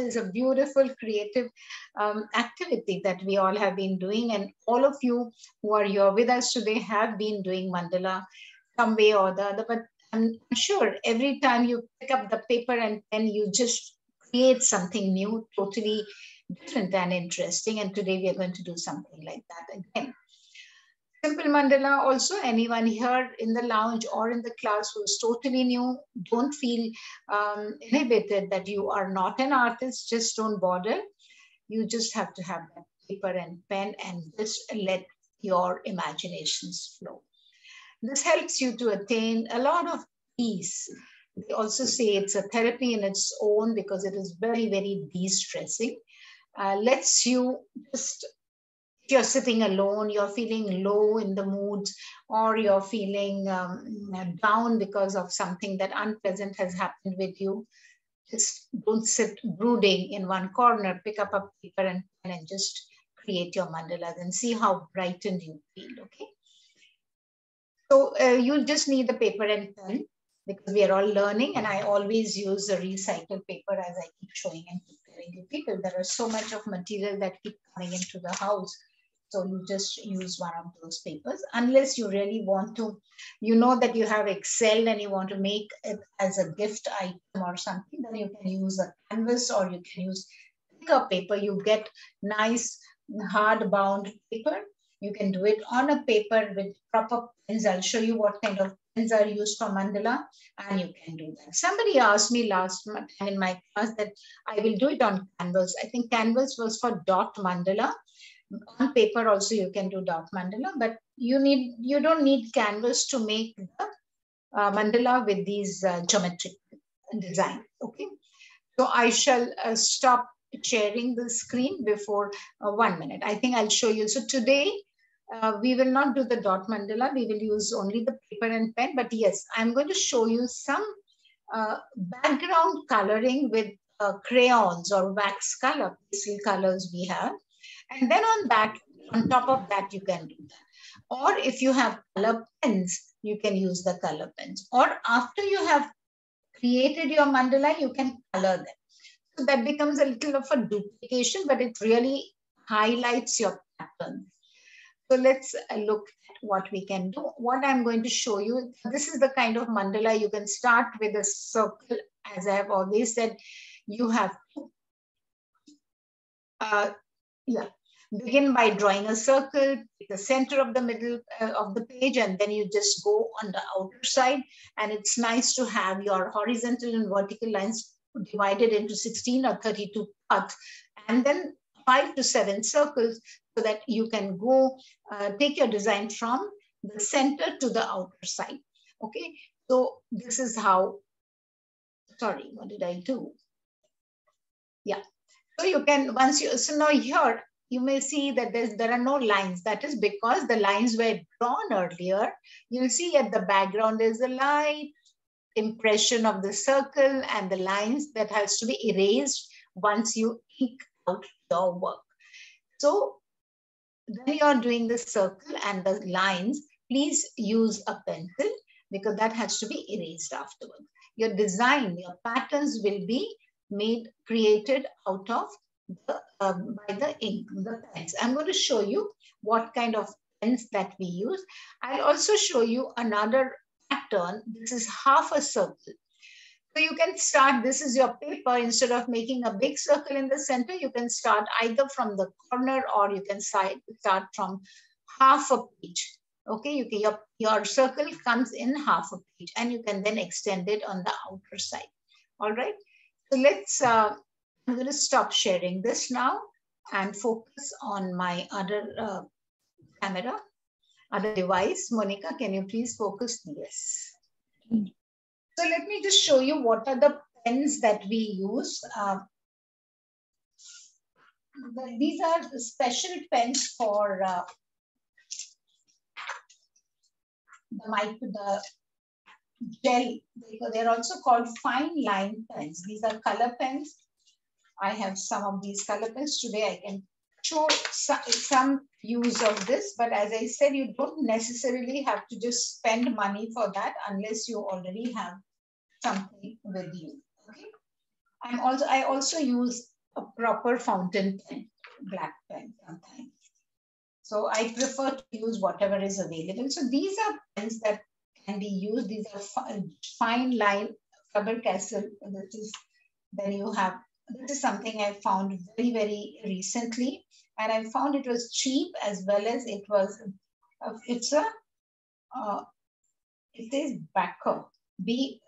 is a beautiful creative um, activity that we all have been doing. And all of you who are here with us today have been doing mandala some way or the other. But I'm sure every time you pick up the paper and then you just create something new, totally different and interesting. And today we are going to do something like that again. Simple mandala also, anyone here in the lounge or in the class who is totally new, don't feel um, inhibited that you are not an artist, just don't bother. You just have to have that paper and pen and just let your imaginations flow. This helps you to attain a lot of peace. They also say it's a therapy in its own because it is very, very de-stressing. Uh, lets you just you're sitting alone, you're feeling low in the mood, or you're feeling um, down because of something that unpleasant has happened with you, just don't sit brooding in one corner. Pick up a paper and pen and just create your mandalas and see how brightened you feel. Okay. So uh, you just need the paper and pen because we are all learning, and I always use the recycled paper as I keep showing and keep telling people. There are so much of material that keep coming into the house so you just use one of those papers, unless you really want to, you know that you have Excel and you want to make it as a gift item or something, then you can use a canvas or you can use thicker paper. You get nice hard bound paper. You can do it on a paper with proper pens. I'll show you what kind of pens are used for mandala and you can do that. Somebody asked me last time in my class that I will do it on canvas. I think canvas was for dot mandala on paper also you can do dot mandala, but you need you don't need canvas to make the uh, mandala with these uh, geometric design. Okay, so I shall uh, stop sharing the screen before uh, one minute. I think I'll show you. So today uh, we will not do the dot mandala. We will use only the paper and pen. But yes, I'm going to show you some uh, background coloring with crayons or wax color, pastel colors we have and then on that, on top of that, you can do that. Or if you have color pens, you can use the color pens. Or after you have created your mandala, you can color them. So that becomes a little of a duplication, but it really highlights your pattern. So let's uh, look at what we can do. What I'm going to show you, this is the kind of mandala you can start with a circle. As I have always said, you have to, uh, yeah, begin by drawing a circle, the center of the middle uh, of the page, and then you just go on the outer side. And it's nice to have your horizontal and vertical lines divided into 16 or 32 parts, and then five to seven circles so that you can go uh, take your design from the center to the outer side. Okay, so this is how, sorry, what did I do? Yeah, so you can, once you, so now here, you may see that there are no lines. That is because the lines were drawn earlier. You'll see at the background there's a light impression of the circle and the lines that has to be erased once you ink out your work. So when you are doing the circle and the lines, please use a pencil because that has to be erased afterwards. Your design, your patterns will be made, created out of the, um, by the ink, the pens. I'm going to show you what kind of pens that we use. I'll also show you another pattern. This is half a circle. So you can start, this is your paper, instead of making a big circle in the center, you can start either from the corner or you can start from half a page. Okay, you can, your, your circle comes in half a page and you can then extend it on the outer side. All right, so let's uh, I'm going to stop sharing this now and focus on my other uh, camera, other device. Monica, can you please focus? Yes. So let me just show you what are the pens that we use. Uh, these are the special pens for uh, the mic, the gel. They're also called fine line pens. These are color pens I have some of these color pens. Today I can show some use of this, but as I said, you don't necessarily have to just spend money for that unless you already have something with you, okay? I'm also, I also use a proper fountain pen, black pen sometimes. So I prefer to use whatever is available. So these are pens that can be used. These are fine line Faber-Castell. This is, then you have, this is something I found very, very recently. And I found it was cheap as well as it was, uh, it's a, uh, it is Baker, B,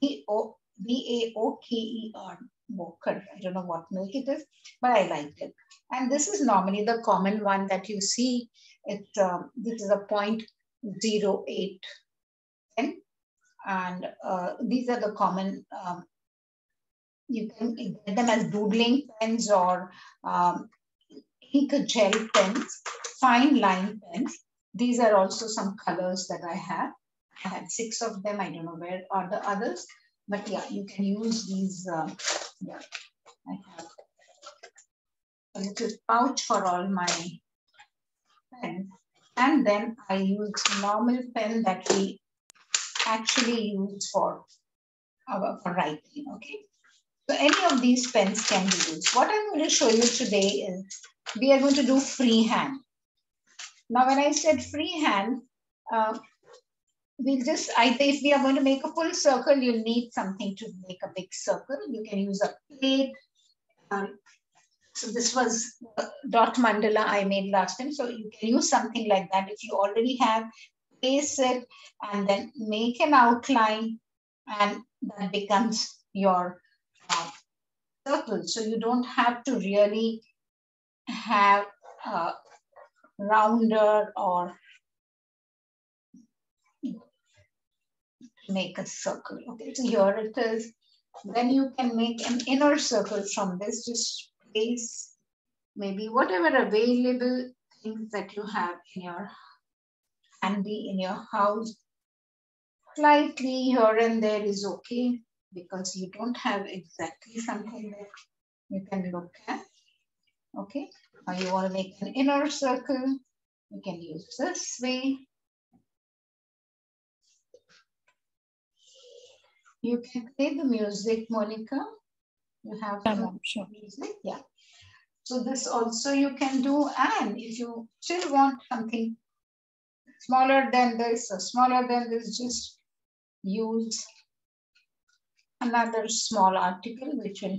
B, O, B, A, O, K, E, R, Boker. I don't know what milk it is, but I liked it. And this is normally the common one that you see. It's, um, this is a 0.08. And uh, these are the common, um, you can get them as doodling pens or um, ink gel pens, fine line pens. These are also some colors that I have. I had six of them. I don't know where are the others, but yeah, you can use these. Uh, yeah, I have a little pouch for all my pens. And then I use normal pen that we actually use for, uh, for writing, okay? So any of these pens can be used. What I'm going to show you today is we are going to do freehand. Now, when I said freehand, uh, we'll just, I, if we are going to make a full circle, you'll need something to make a big circle. You can use a plate. Um, so this was dot mandala I made last time. So you can use something like that. If you already have, place it and then make an outline and that becomes your circle. So you don't have to really have a rounder or make a circle. Okay, so here it is. Then you can make an inner circle from this. Just place maybe whatever available things that you have in your handy in your house. Slightly here and there is okay because you don't have exactly something that you can look at. Okay, now you want to make an inner circle. You can use this way. You can play the music, Monica. You have the sure. music, yeah. So this also you can do. And if you still want something smaller than this or smaller than this, just use another small article which will.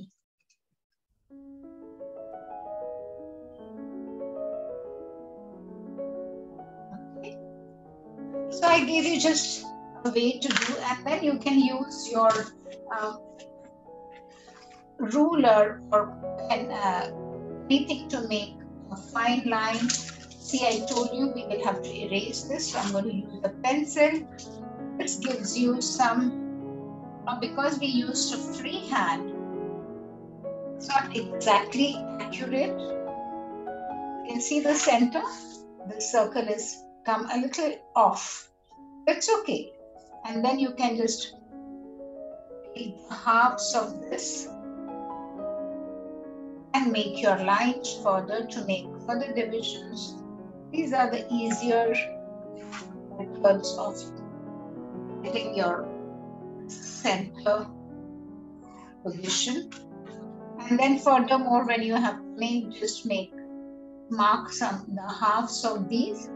So I gave you just a way to do and then you can use your uh, ruler or pen, uh, anything to make a fine line. See, I told you we will have to erase this. So I'm going to use the pencil. This gives you some, uh, because we used a freehand, it's not exactly accurate. You can see the center. The circle is come a little off. That's okay. And then you can just take halves of this and make your lines further to make further divisions. These are the easier methods of getting your center position. And then furthermore, when you have made, just make marks on the halves of these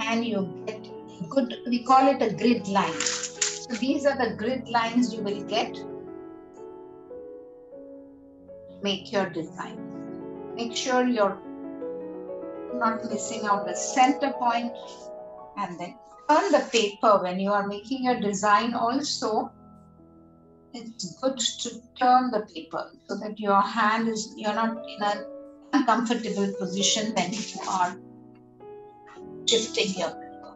and you get good, we call it a grid line. So these are the grid lines you will get make your design. Make sure you're not missing out the center point and then turn the paper when you are making your design also it's good to turn the paper so that your hand is you're not in an uncomfortable position when you are shifting your paper.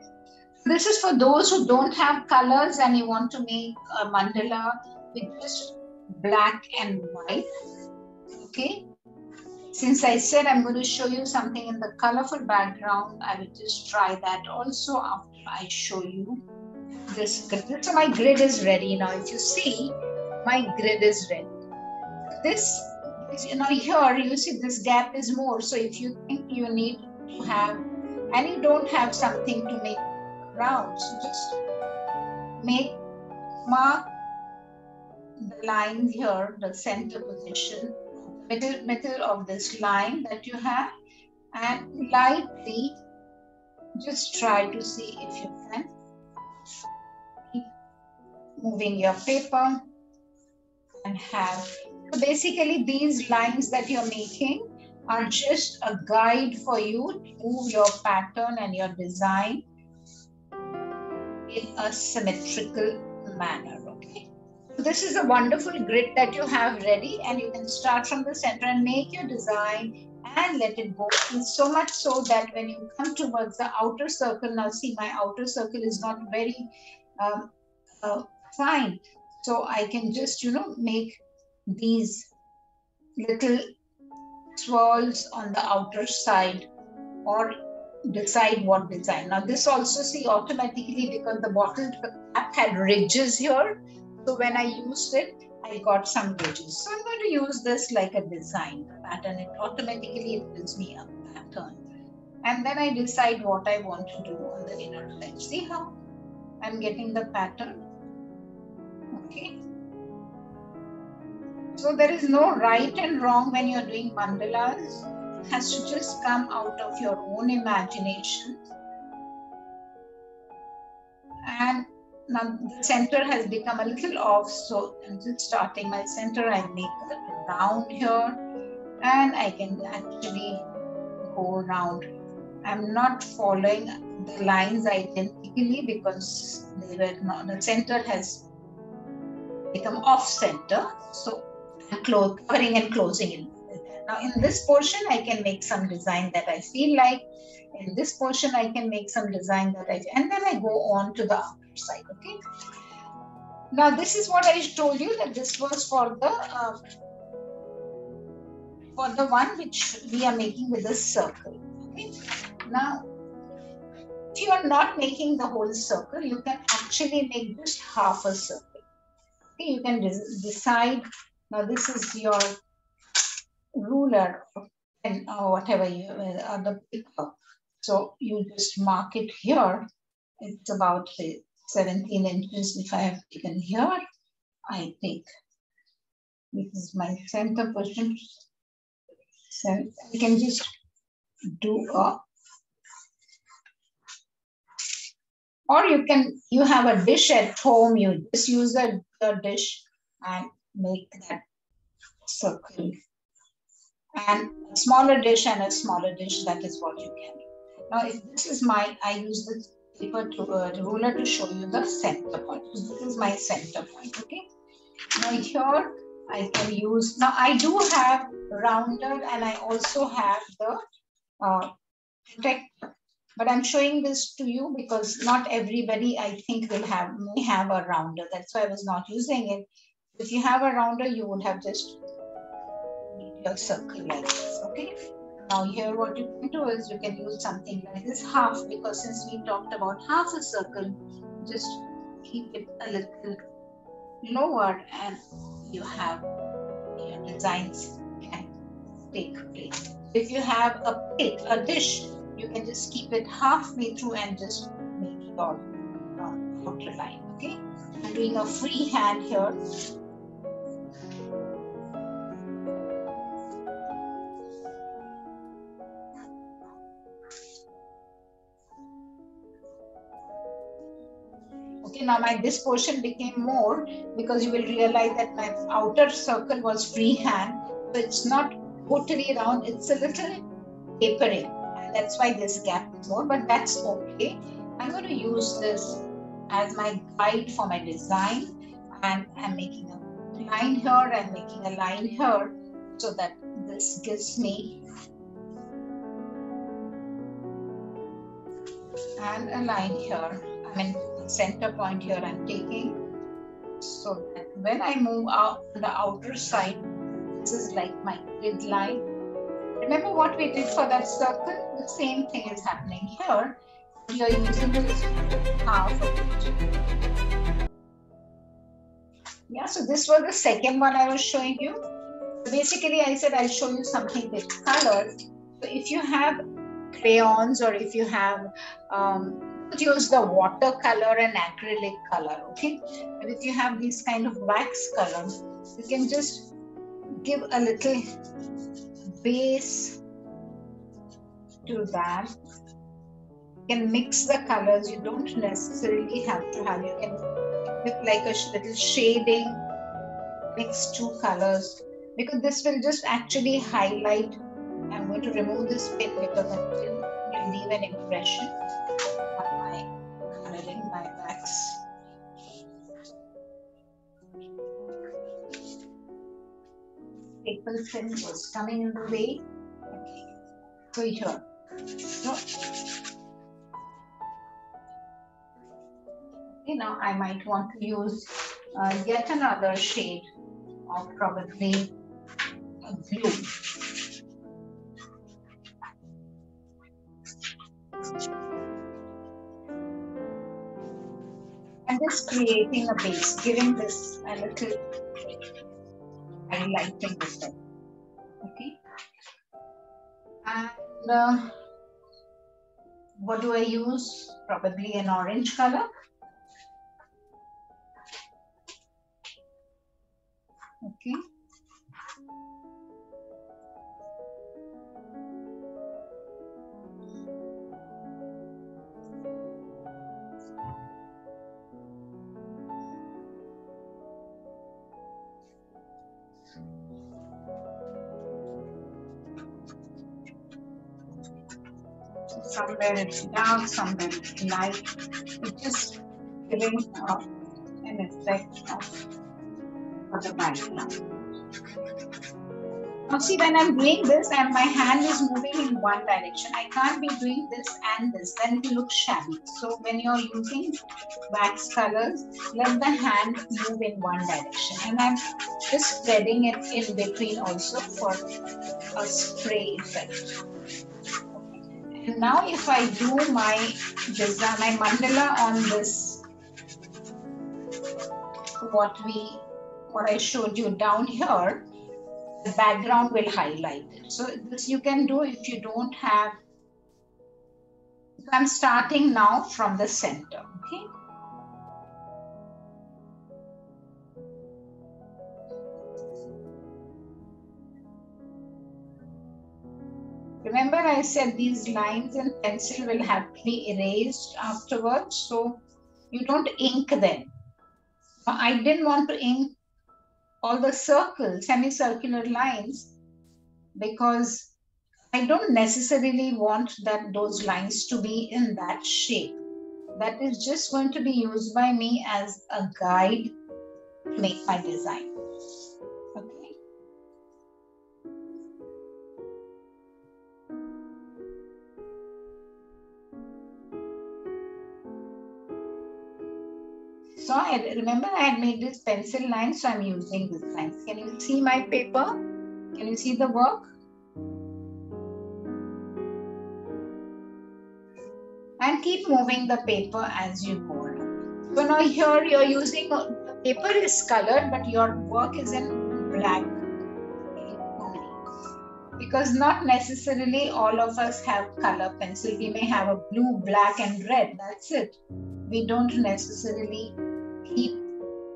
This is for those who don't have colors and you want to make a mandala with just black and white okay since I said I'm going to show you something in the colorful background, I will just try that also after I show you this grid. So my grid is ready now. If you see, my grid is ready. This, you know, here you see this gap is more. So if you think you need to have, and you don't have something to make round, so just make mark the line here, the center position, middle, middle of this line that you have, and lightly just try to see if you moving your paper and have. So basically, these lines that you're making are just a guide for you to move your pattern and your design in a symmetrical manner. Okay. This is a wonderful grid that you have ready, and you can start from the center and make your design and let it go. So much so that when you come towards the outer circle, now see my outer circle is not very um, uh, fine. So I can just, you know, make these little swirls on the outer side or decide what design. Now this also see automatically because the bottle cap had ridges here. So when I used it, I got some ridges. So I'm going to use this like a design pattern. It automatically gives me a pattern. And then I decide what I want to do on the inner side. See how I'm getting the pattern? Okay. So there is no right and wrong when you're doing mandalas. It has to just come out of your own imagination. And now the center has become a little off, so I'm just starting my center. I make a round here, and I can actually go around. I'm not following the lines identically because they were not, the center has become off center. So covering and closing it. Now in this portion, I can make some design that I feel like. In this portion, I can make some design that I, and then I go on to the outer side, okay? Now this is what I told you that this was for the, uh, for the one which we are making with the circle, okay? Now, if you are not making the whole circle, you can actually make just half a circle. Okay, you can decide now this is your ruler and or whatever you uh, the paper. So you just mark it here. It's about say, 17 inches. If I have taken here, I take this is my center position. So I can just do a or you can you have a dish at home you just use the, the dish and make that circle. And a smaller dish and a smaller dish, that is what you can do. Now, if this is my, I use this paper to uh, ruler to show you the center point. This is my center point, okay? Now here I can use, now I do have rounded and I also have the uh. But I'm showing this to you because not everybody I think will have may have a rounder. That's why I was not using it. If you have a rounder, you would have just your circle like this, okay? Now here what you can do is you can use something like this half because since we talked about half a circle, just keep it a little lower and you have your designs can take place. If you have a plate, a dish, you can just keep it halfway through and just make your uh, outer line, okay? I'm doing a free hand here Okay, now my this portion became more because you will realize that my outer circle was freehand. So it's not totally round, it's a little tapering. That's why this gap is more, but that's okay. I'm going to use this as my guide for my design. And I'm making a line here, I'm making a line here so that this gives me and a line here. I mean, center point here I'm taking. So that when I move out the outer side, this is like my grid line. Remember what we did for that circle? The same thing is happening here. Are using this half. Yeah, so this was the second one I was showing you. Basically, I said I'll show you something with colors. So if you have crayons or if you have um, use the watercolor and acrylic color, okay? But if you have these kind of wax color, you can just give a little base to that. You can mix the colors. You don't necessarily have to have, you can with like a little shading, mix two colors because this will just actually highlight. I'm going to remove this pin because it will leave an impression on my coloring my wax People sin was coming in the way. Okay. So here. So, okay, now I might want to use uh, yet another shade of probably blue. And just creating a base, giving this a little highlighting this. Okay. And uh, what do I use? Probably an orange color. Somewhere it's dark, somewhere it's light. It's just giving uh, an effect of the background. Now see when I'm doing this and my hand is moving in one direction, I can't be doing this and this, then it looks shabby. So when you're using wax colors, let the hand move in one direction. And I'm just spreading it in between also for a spray effect. Now if I do my design, my mandala on this, what we, what I showed you down here, the background will highlight it. So this you can do if you don't have, I'm starting now from the center, okay? Remember I said these lines in pencil will have to be erased afterwards. So you don't ink them. I didn't want to ink all the circles, semicircular lines, because I don't necessarily want that those lines to be in that shape. That is just going to be used by me as a guide to make my design. I remember I had made this pencil line, so I'm using this lines. Can you see my paper? Can you see the work? And keep moving the paper as you go along. So now here you're using, uh, the paper is colored, but your work is in black because not necessarily all of us have color pencil. We may have a blue, black, and red. That's it. We don't necessarily keep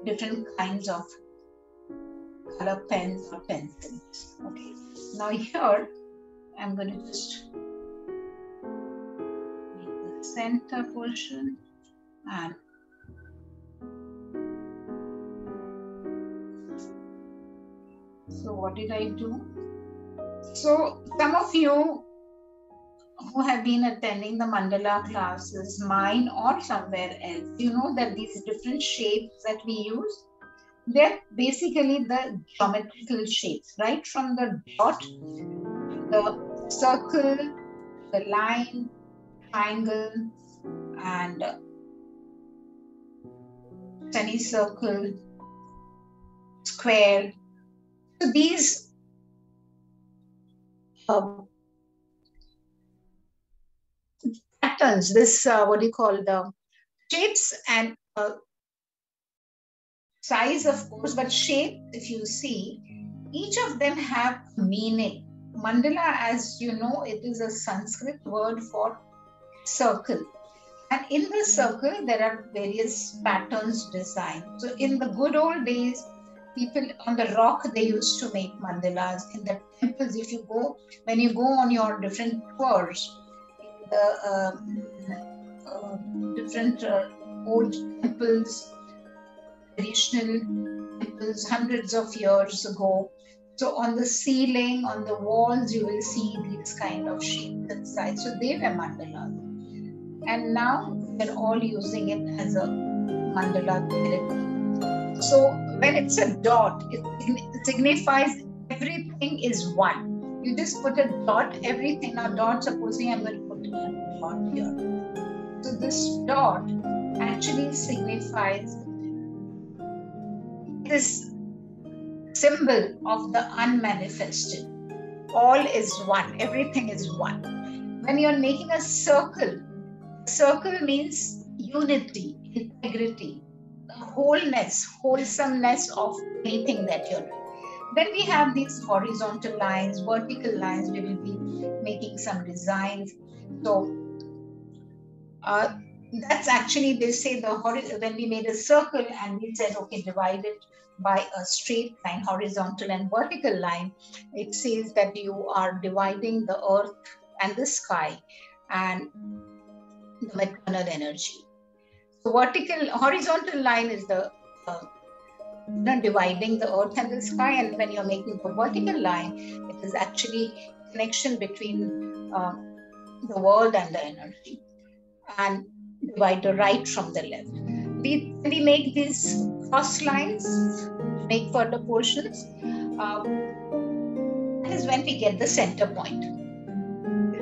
different kinds of color pens or pencils. Okay, now here I'm going to just make the center portion and so what did I do? So some of you who have been attending the mandala classes, mine or somewhere else, you know that these different shapes that we use, they're basically the geometrical shapes, right? From the dot, the circle, the line, triangle, and semicircle, square. So these uh, patterns, this, uh, what do you call the shapes and uh, size, of course, but shape, if you see, each of them have meaning. Mandala, as you know, it is a Sanskrit word for circle. And in the circle, there are various patterns designed. So in the good old days, people on the rock they used to make mandalas. In the temples, if you go when you go on your different tours, the uh, uh, different uh, old temples, traditional temples, hundreds of years ago. So on the ceiling, on the walls, you will see these kind of shapes inside. So they were mandalas and now we're all using it as a mandala therapy. So when it's a dot, it signifies everything is one. You just put a dot, everything. Now, dot, supposing I'm going here. So this dot actually signifies this symbol of the unmanifested. All is one, everything is one. When you're making a circle, circle means unity, integrity, wholeness, wholesomeness of anything that you're doing. Then we have these horizontal lines, vertical lines. We will be making some designs. So uh, that's actually they say the when we made a circle and we said okay divide it by a straight line horizontal and vertical line it says that you are dividing the earth and the sky and the maternal energy. So vertical, horizontal line is the uh, dividing the earth and the sky, and when you're making the vertical line, it is actually connection between uh, the world and the energy, and divide the right from the left. We we make these cross lines, make further portions. Uh, that is when we get the center point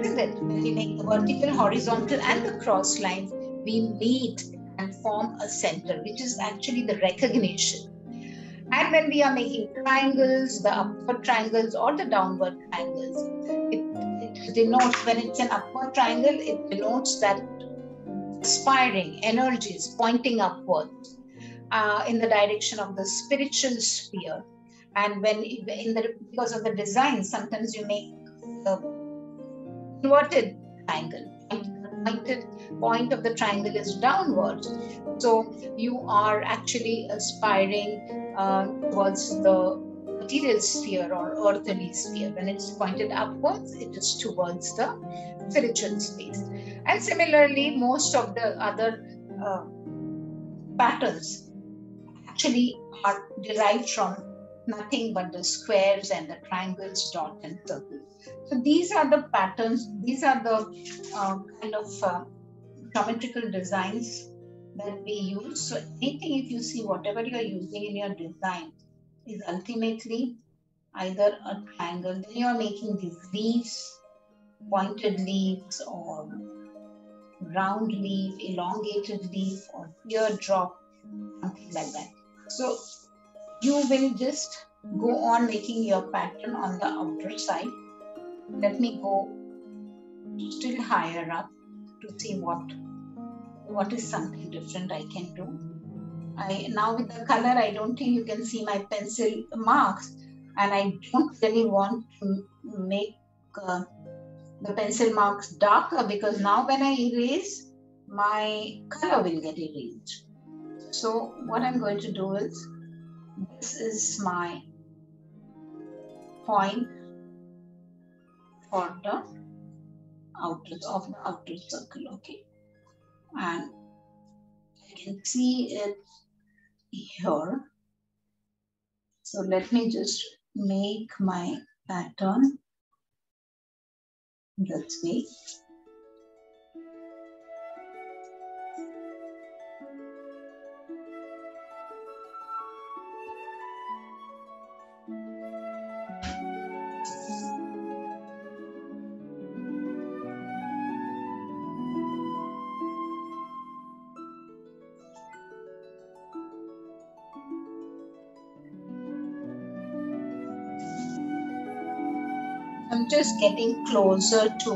isn't it? When we make the vertical, horizontal, and the cross lines, we meet and form a center, which is actually the recognition. And when we are making triangles, the upward triangles or the downward triangles, it, denotes when it's an upward triangle, it denotes that aspiring energies pointing upwards uh, in the direction of the spiritual sphere. And when in the because of the design, sometimes you make the inverted triangle. The pointed point of the triangle is downwards. So you are actually aspiring uh, towards the material sphere or earthly sphere. When it's pointed upwards, it is towards the spiritual space. And similarly, most of the other uh, patterns actually are derived from nothing but the squares and the triangles, dot and circles. So these are the patterns, these are the uh, kind of uh, geometrical designs that we use. So anything if you see whatever you are using in your design is ultimately either a triangle, then you are making these leaves, pointed leaves or round leaf, elongated leaf or teardrop, something like that. So you will just go on making your pattern on the outer side let me go still higher up to see what what is something different I can do. I now with the color, I don't think you can see my pencil marks, and I don't really want to make uh, the pencil marks darker because now when I erase, my color will get erased. So what I'm going to do is, this is my point for the outer of the outer circle okay and I can see it here. So let me just make my pattern. This way just getting closer to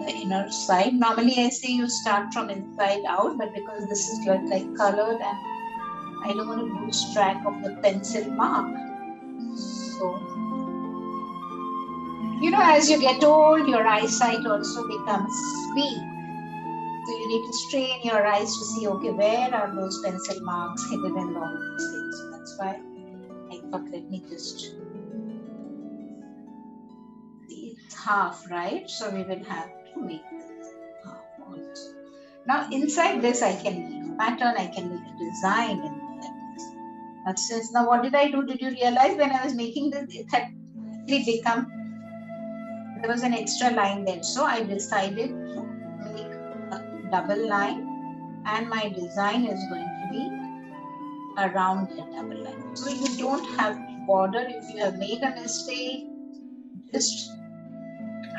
the inner side. Normally, I say you start from inside out, but because this is your like colored and I don't want to lose track of the pencil mark, so you know, as you get old, your eyesight also becomes weak. So you need to strain your eyes to see, okay, where are those pencil marks hidden in all these things. So that's why Thought, let me just it's half, right? So we will have to make this half also. Now inside this, I can make a pattern, I can make a design in this. But since now, what did I do? Did you realize when I was making this, it had actually become there was an extra line there. So I decided to make a double line and my design is going to be around the double line. So you don't have to bother if you have made a mistake, just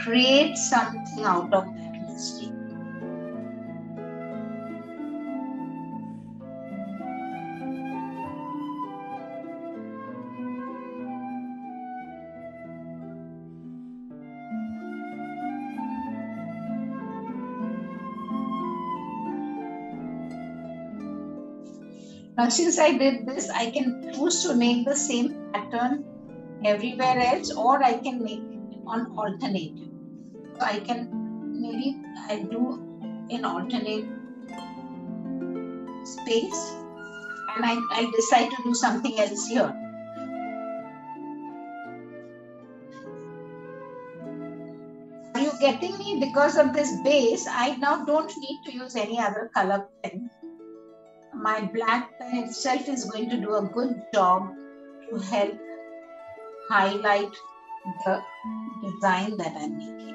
create something out of that mistake. Now, since I did this, I can choose to make the same pattern everywhere else, or I can make it on alternative. So I can maybe I do an alternate space, and I, I decide to do something else here. Are you getting me? Because of this base, I now don't need to use any other color pen my black pen itself is going to do a good job to help highlight the design that I'm making.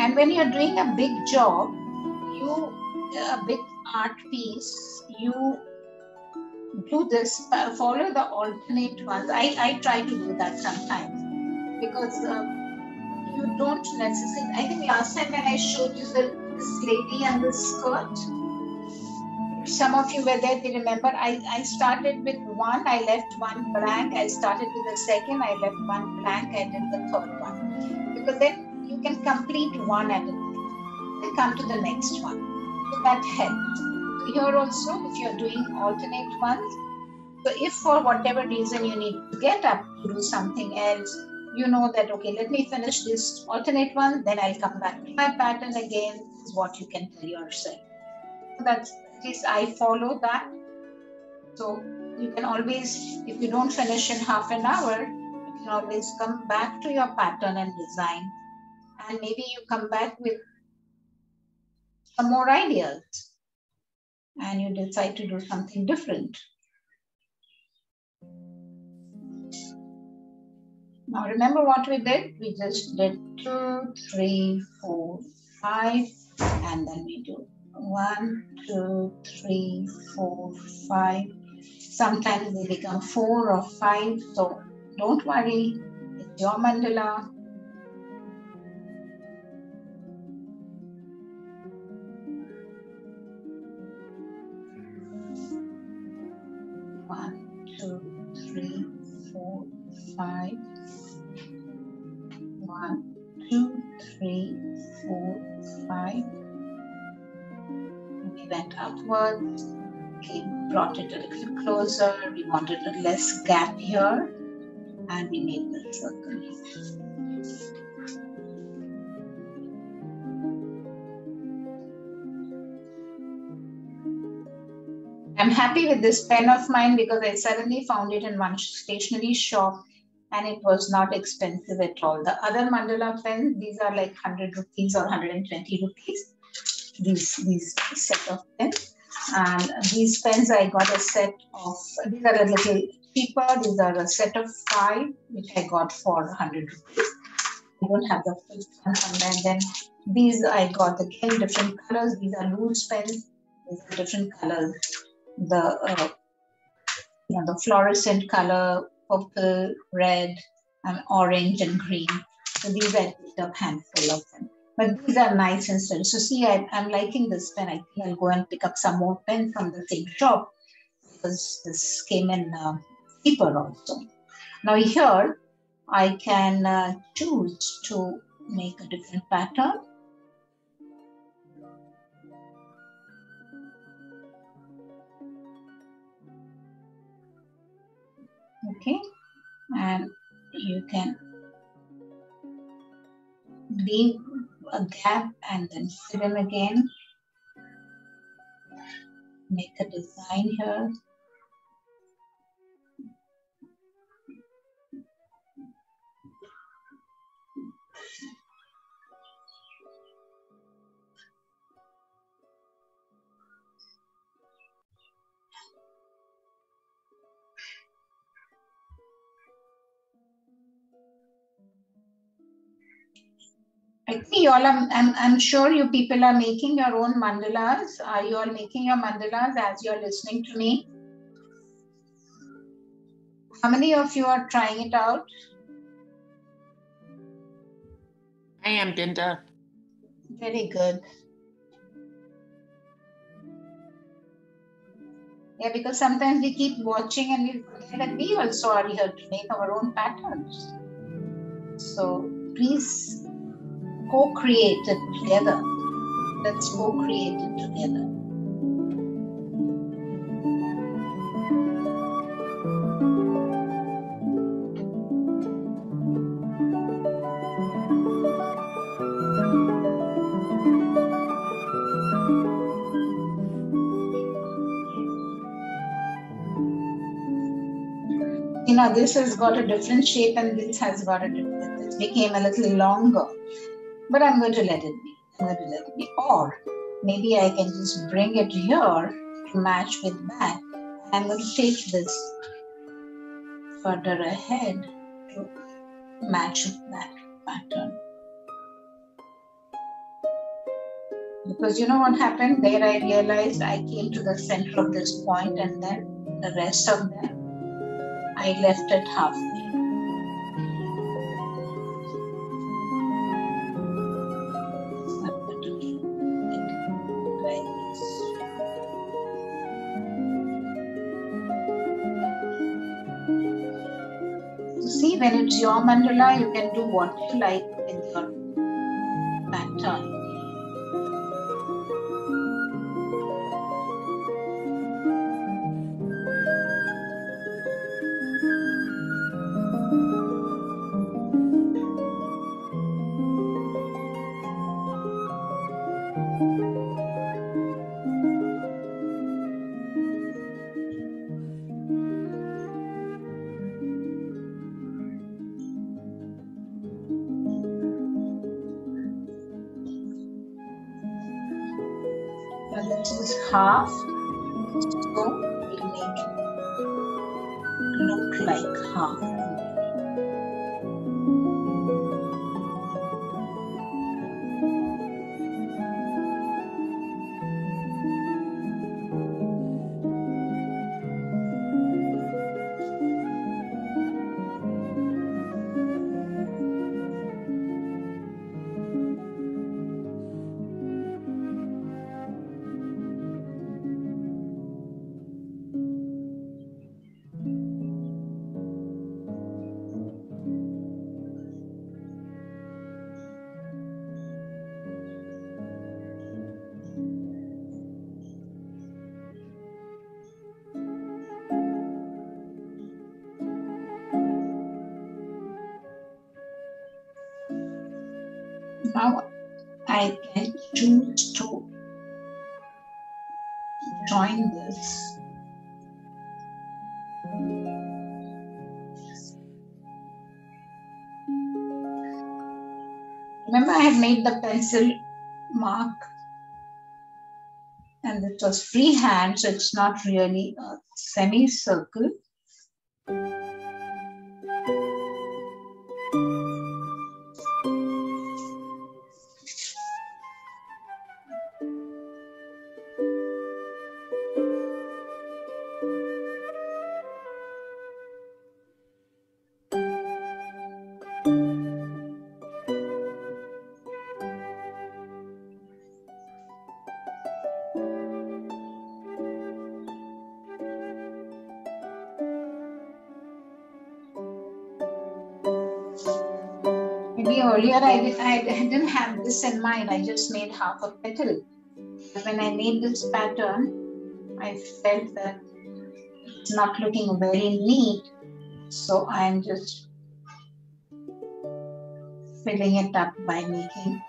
And when you're doing a big job, you a big art piece, you do this, follow the alternate ones. I, I try to do that sometimes because uh, you don't necessarily. I think last time when I showed you the this lady and the skirt. Some of you were there, they remember. I, I started with one, I left one blank. I started with the second, I left one blank, I did the third one. Because then you can complete one at a time and come to the next one. So that helps. Here also, if you're doing alternate ones, so if for whatever reason you need to get up to do something else, you know that okay, let me finish this alternate one, then I'll come back to my pattern again, is what you can tell yourself. That's at least I follow that. So you can always, if you don't finish in half an hour, you can always come back to your pattern and design. And maybe you come back with some more ideas and you decide to do something different. Now remember what we did? We just did two, three, four, five, and then we do one, two, three, four, five. Sometimes they become four or five, so don't worry, it's your mandala. One, two, three, four, five. Went upwards, brought it a little closer. We wanted a less gap here, and we made the circle. I'm happy with this pen of mine because I suddenly found it in one stationery shop and it was not expensive at all. The other mandala pens, these are like 100 rupees or 120 rupees. These, these set of pens. And these pens, I got a set of, these are a little cheaper. These are a set of five, which I got for 100 rupees. I don't have the full one there. Then these I got again different colors. These are loose pens. These are different colors. The uh, you know the fluorescent color purple, red, and orange and green. So these I picked up handful of them. But these are nice and. So see, I, am liking this pen. I think I'll go and pick up some more pen from the same shop because this came in uh, cheaper also. Now here, I can uh, choose to make a different pattern. Okay, and you can leave a gap and then fill in again. Make a design here. I think you all are, I'm, I'm sure you people are making your own mandalas. Are you all making your mandalas as you're listening to me? How many of you are trying it out? I am, Dinda. Very good. Yeah, because sometimes we keep watching and we forget that we also are here to make our own patterns. So please co-create it together. Let's co-create it together. You know, this has got a different shape and this has got a different, this became a little longer but I'm going to let it be. I'm going to let it be. Or maybe I can just bring it here to match with that. I'm going to take this further ahead to match with that pattern. Because you know what happened? There I realized I came to the center of this point and then the rest of them I left it halfway. Your mandala, you can do what you like with your The pencil mark and it was freehand, so it's not really a semicircle. Earlier I, did, I didn't have this in mind. I just made half a petal. When I made this pattern, I felt that it's not looking very neat. So I'm just filling it up by making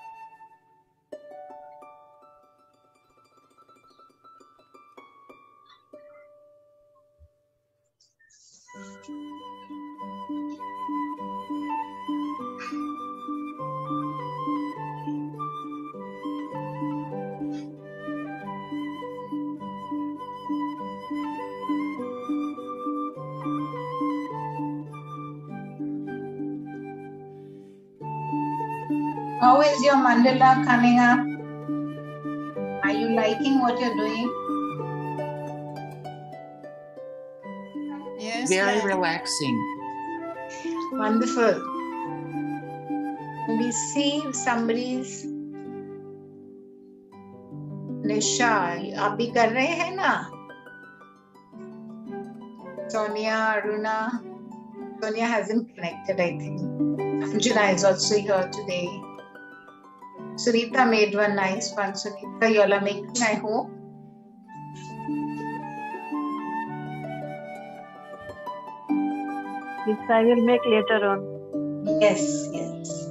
How is your mandala coming up? Are you liking what you're doing? Yes. Very ma'am. relaxing. Wonderful. We see somebody's निशा आप भी कर रहे हैं ना Sonia Aruna Sonia hasn't connected, I think. Anjana is also here today. Sunita made one nice one. Sunita, you all are making, I hope. This I will make later on. Yes, yes.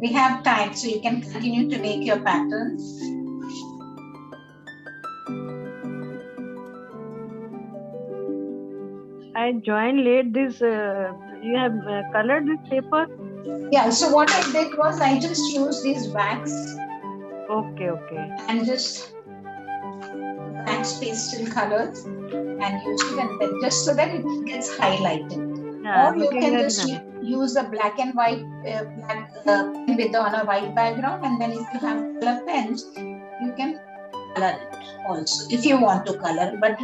We have time, so you can continue to make your patterns. I joined late. This uh, you have uh, colored this paper. Yeah, so what I did was I just used these wax Okay, okay. and just wax pastel colors and use it and then just so that it gets highlighted. Yeah, or you can just nice. use a black and white uh, black uh, with on a white background and then if you have color pens you can color it also if you want to color but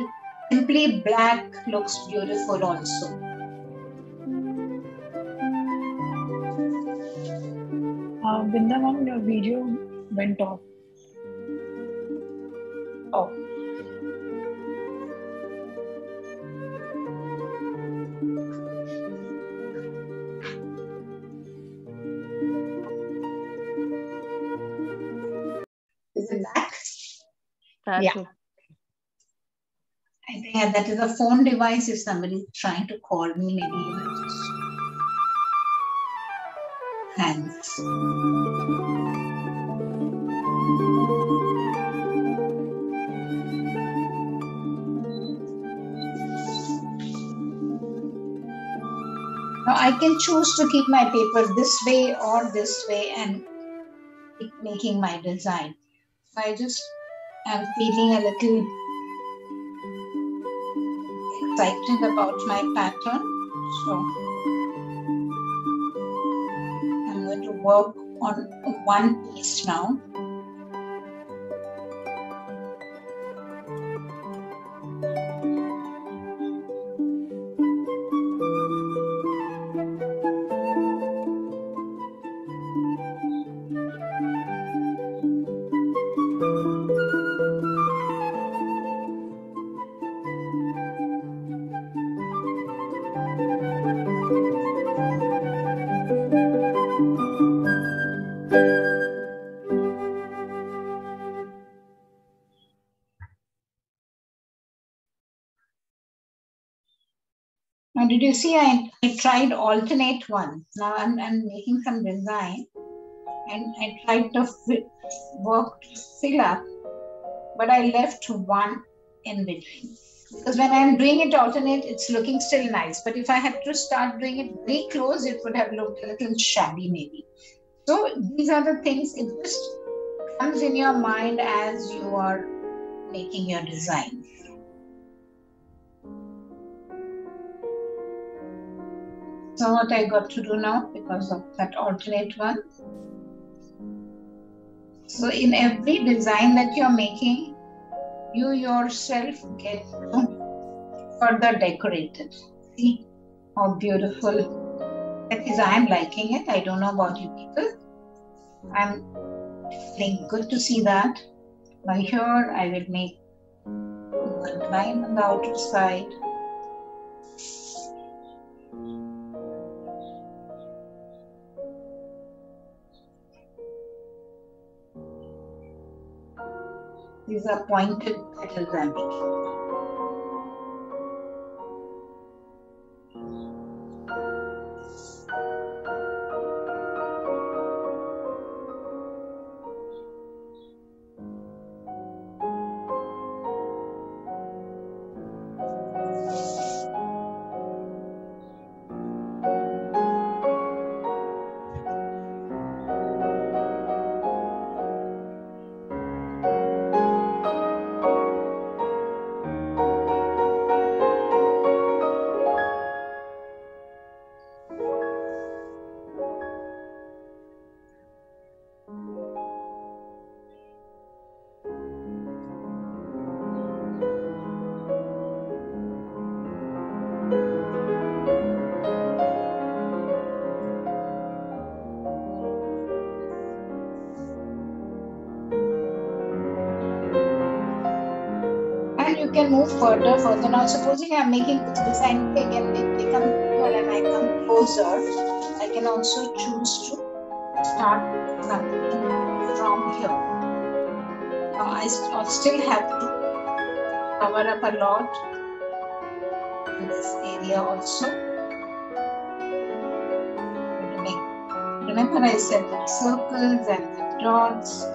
simply black looks beautiful also Uh, Binda ma'am, your video went off. oh is it back That's Yeah. okay. I think that is a phone device. If somebody is trying to call me, maybe you Now I can choose to keep my paper this way or this way and keep making my design. I just am feeling a little excited about my pattern. So work on one piece now. Did you see I, I tried alternate one? Now I'm, I'm making some design and I tried to work fill up, but I left one in between. Because when I'm doing it alternate, it's looking still nice. But if I had to start doing it very close, it would have looked a little shabby maybe. So these are the things, it just comes in your mind as you are making your design. So what I got to do now because of that alternate one. So in every design that you're making, you yourself get further decorated. See how beautiful that is. I'm liking it. I don't know about you people. I'm feeling good to see that. Now here I will make one line on the outer side. These are pointed petals move further, further. Now, supposing I'm making this big and they, they and I come closer, I can also choose to start from here. Now, I still have to cover up a lot in this area also. Remember, I said circles and the dots.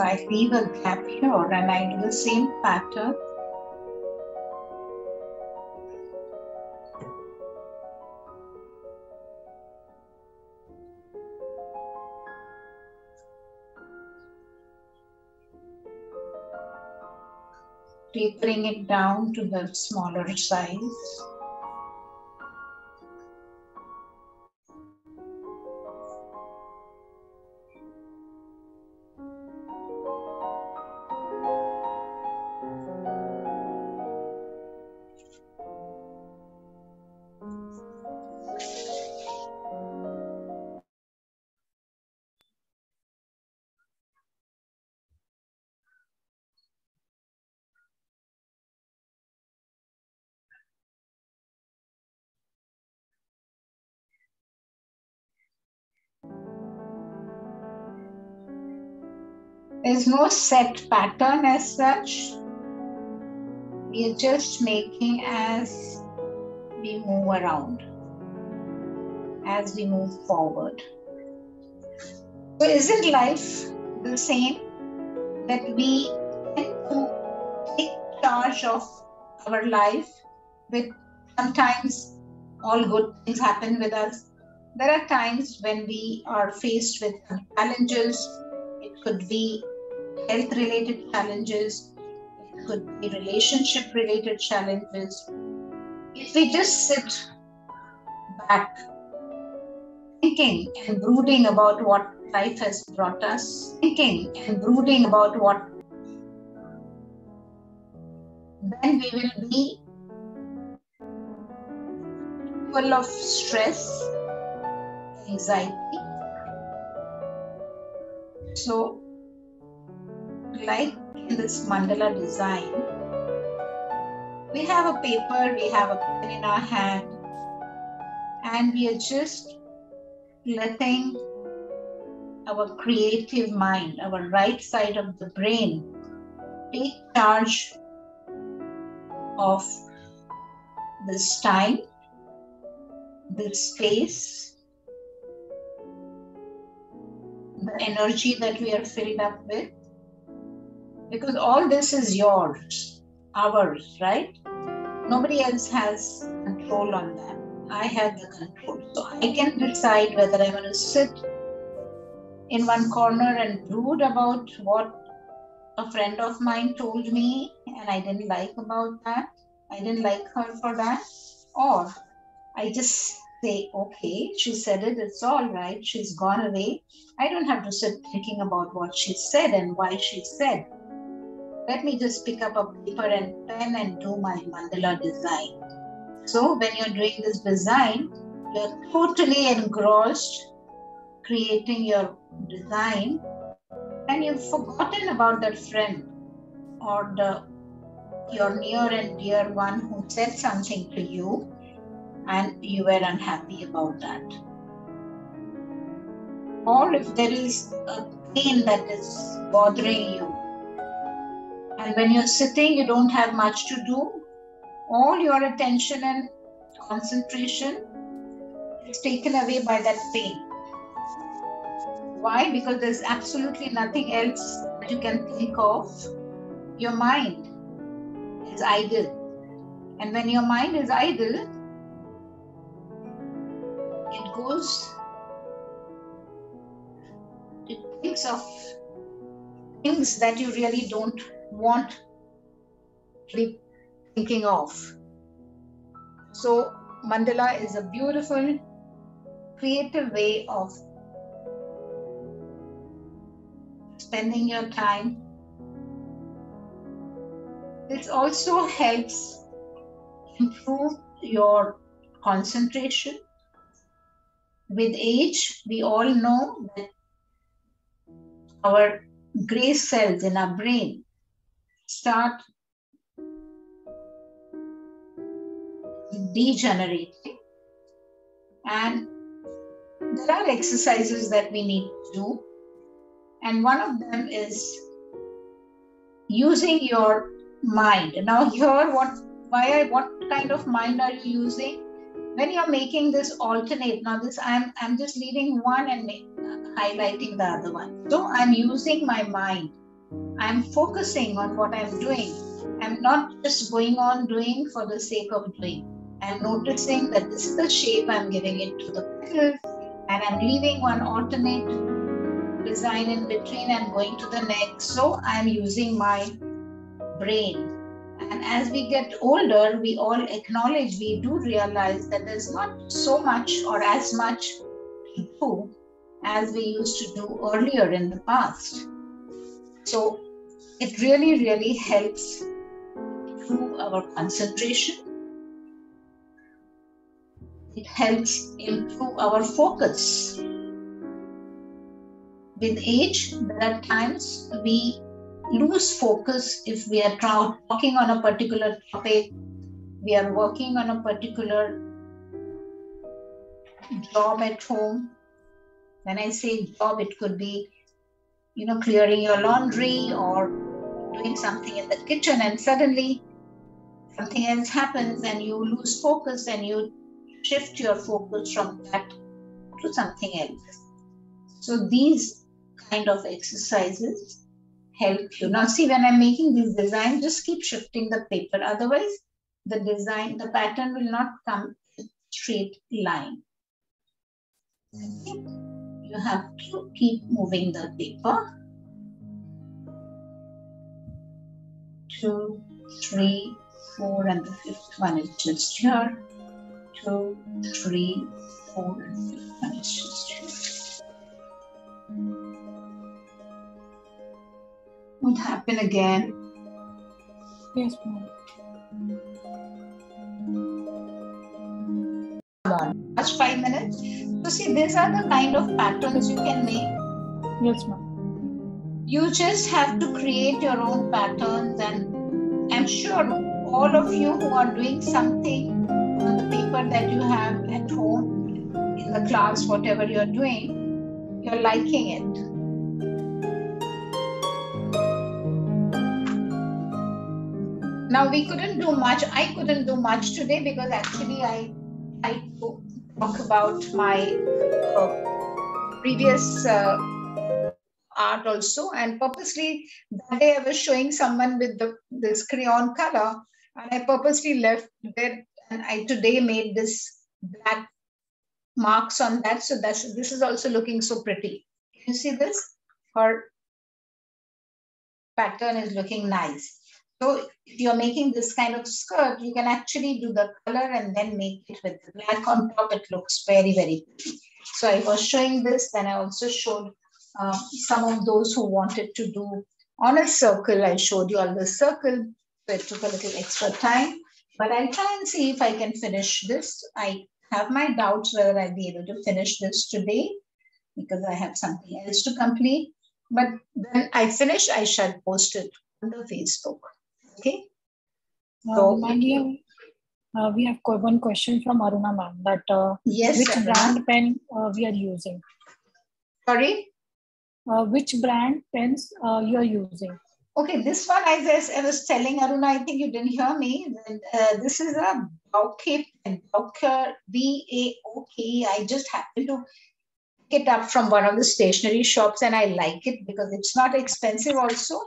So I leave a gap here and I do the same pattern. Tapering it down to the smaller size. No set pattern as such. We are just making as we move around, as we move forward. So, isn't life the same? That we tend to take charge of our life with sometimes all good things happen with us. There are times when we are faced with challenges. It could be health related challenges, it could be relationship related challenges. If we just sit back, thinking and brooding about what life has brought us, thinking and brooding about what, then we will be full of stress, anxiety. So, like in this mandala design, we have a paper, we have a pen in our hand, and we are just letting our creative mind, our right side of the brain, take charge of this time, this space, the energy that we are filled up with because all this is yours, ours, right? Nobody else has control on that. I have the control. So I can decide whether I'm going to sit in one corner and brood about what a friend of mine told me and I didn't like about that. I didn't like her for that. Or I just say, okay, she said it, it's all right, she's gone away. I don't have to sit thinking about what she said and why she said let me just pick up a paper and pen and do my mandala design. So when you're doing this design, you're totally engrossed creating your design and you've forgotten about that friend or the your near and dear one who said something to you and you were unhappy about that. Or if there is a pain that is bothering you, and when you're sitting, you don't have much to do. All your attention and concentration is taken away by that pain. Why? Because there's absolutely nothing else that you can think of. Your mind is idle. And when your mind is idle, it goes, it thinks of things that you really don't want be thinking of. So, mandala is a beautiful, creative way of spending your time. This also helps improve your concentration. With age, we all know that our gray cells in our brain start degenerating. And there are exercises that we need to do. And one of them is using your mind. Now, here, what, why, what kind of mind are you using? When you're making this alternate, now this I'm I'm just leaving one and highlighting the other one. So I'm using my mind. I'm focusing on what I'm doing. I'm not just going on doing for the sake of doing. I'm noticing that this is the shape I'm giving it to the petal, and I'm leaving one alternate design in between and going to the next. So I'm using my brain. And as we get older, we all acknowledge, we do realize that there's not so much or as much to do as we used to do earlier in the past. So it really, really helps improve our concentration. It helps improve our focus. With age, there are times we lose focus if we are talking on a particular topic, we are working on a particular job at home. When I say job, it could be, you know, clearing your laundry or doing something in the kitchen, and suddenly something else happens and you lose focus and you shift your focus from that to something else. So these kind of exercises help you. Now see, when I'm making this design, just keep shifting the paper. Otherwise, the design, the pattern will not come straight line. You have to keep moving the paper. Two, three, four, and the fifth one is just here. Two, three, four, and fifth one is just here. Would happen again. Yes, ma'am. Last five minutes. So see, these are the kind of patterns you can make. Yes, ma'am. You just have to create your own patterns, and I'm sure all of you who are doing something on the paper that you have at home, in the class, whatever you're doing, you're liking it. Now we couldn't do much. I couldn't do much today because actually I I talk about my uh, previous uh, art also, and purposely that day I was showing someone with the this crayon color, and I purposely left there, and I today made this black marks on that. So that's this is also looking so pretty. You see this? Her pattern is looking nice. So if you're making this kind of skirt, you can actually do the color and then make it with the black on top. It looks very, very pretty. So I was showing this, then I also showed uh, some of those who wanted to do on a circle. I showed you all the circle, so it took a little extra time. But I'll try and see if I can finish this. I have my doubts whether I'll be able to finish this today because I have something else to complete. But when I finish, I shall post it on the Facebook. Okay. So, uh, we have, uh, we have one question from Aruna ma'am that uh, yes, which Aruna. brand pen uh, we are using? Sorry? Uh, which brand pens uh, you are using? Okay, this one, as I was telling Aruna, I think you didn't hear me. This is a Baoke pen, Baoke, B-A-O-K. I just happened to pick it up from one of the stationery shops and I like it because it's not expensive also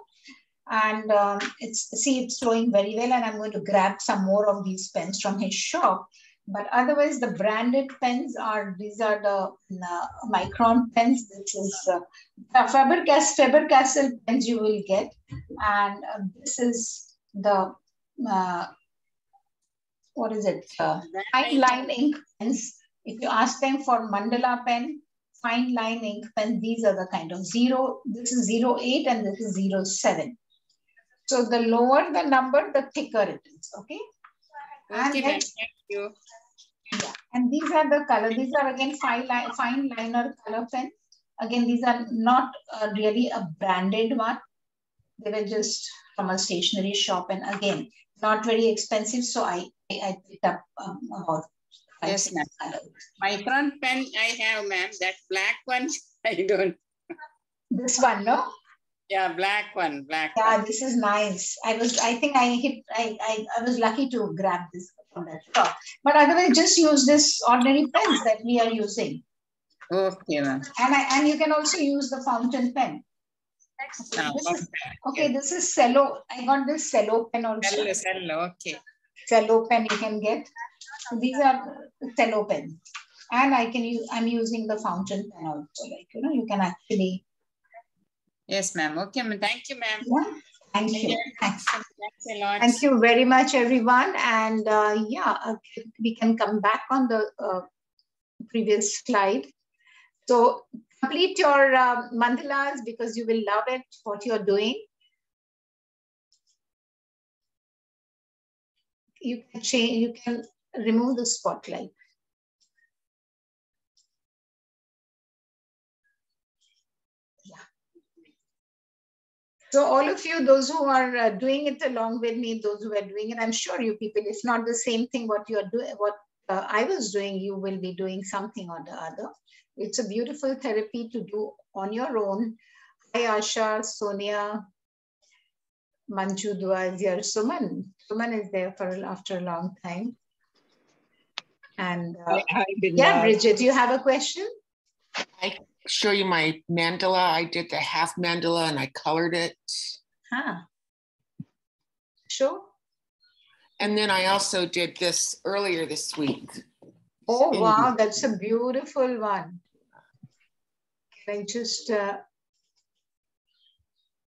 and um, it's see it's flowing very well and i'm going to grab some more of these pens from his shop but otherwise the branded pens are these are the uh, micron pens this is uh, faber faber pens you will get and uh, this is the uh, what is it uh, fine line ink pens if you ask them for mandala pen fine line ink pen. These are the kind of zero, this is zero eight and this is zero seven. So the lower the number, the thicker it is, okay? Okay, ma'am. Thank you. Yeah, and these are the color. These are again fine, line, fine liner color pen. Again, these are not uh, really a branded one. They were just from a stationery shop, and again, not very expensive. So I I, I picked up um, about five, Yes, ma'am. colors. My front pen I have, ma'am. That black one, I don't. This one, no? Yeah, black one, black Yeah, one. this is nice. I was, I think I hit, I, I, I was lucky to grab this from that shop. But otherwise, just use this ordinary pens that we are using. Okay, ma'am. And I, and you can also use the fountain pen. Now, This is, okay, this is cello. I got this cello pen also. Cello, hello. Okay. Cello pen you can get. So these are cello pens. And I can use, I'm using the fountain pen also. Like, you know, you can actually, Yes, ma'am. Okay, ma'am. Thank you, ma'am. yeah. Thank you. Thanks. Thanks a lot. Thank you very much, everyone. And uh, yeah, uh, we can come back on the uh, previous slide. So complete your uh, mandalas because you will love it, what you're doing. You can change, you can remove the spotlight. So all of you, those who are uh, doing it along with me, those who are doing it, I'm sure you people, it's not the same thing what you are doing, what uh, I was doing, you will be doing something or the other. It's a beautiful therapy to do on your own. Hi Asha, Sonia, Manju Dua is here. Suman, Suman is there for after a long time. And uh, Hi, yeah. Bridget, you have a question? I show you my mandala. I did the half mandala and I colored it. Huh. Sure. And then I also did this earlier this week. Oh, Indeed. wow, that's a beautiful one. Can I just, uh,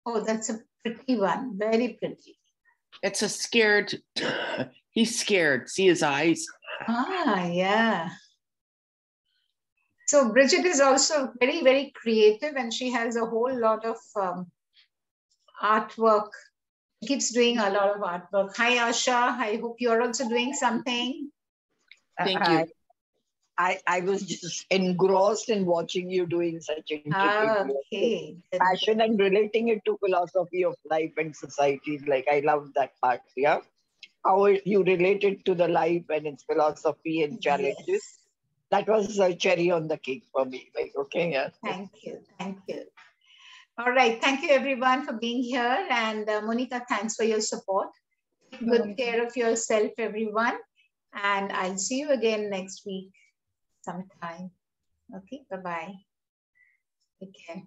oh, that's a pretty one, very pretty. It's a scared, he's scared. See his eyes? Ah, yeah. So Bridget is also very, very creative and she has a whole lot of um, artwork. She keeps doing a lot of artwork. Hi, Asha. I hope you're also doing something. Thank I, you. I, I was just engrossed in watching you doing such intricate Ah, okay. passion and relating it to philosophy of life and society. Like I love that part. Yeah. How you relate it to the life and its philosophy and challenges. Yes. That was a cherry on the cake for me. Like, okay, yeah. Thank you. Thank you. All right. Thank you, everyone, for being here. And uh, Monica, thanks for your support. Take good care of yourself, everyone. And I'll see you again next week sometime. Okay. Bye bye. Take care.